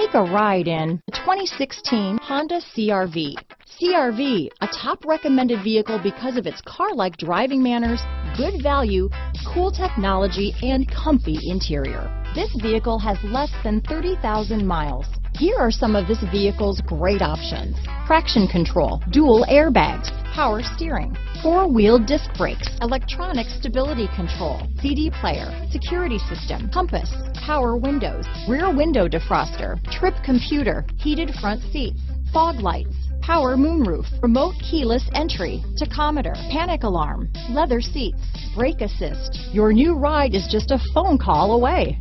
Take a ride in the 2016 Honda CRV. CRV, a top recommended vehicle because of its car-like driving manners, good value, cool technology, and comfy interior. This vehicle has less than 30,000 miles. Here are some of this vehicle's great options. Traction control, dual airbags, power steering, four-wheel disc brakes, electronic stability control, CD player, security system, compass, power windows, rear window defroster, trip computer, heated front seats, fog lights, power moonroof, remote keyless entry, tachometer, panic alarm, leather seats, brake assist. Your new ride is just a phone call away.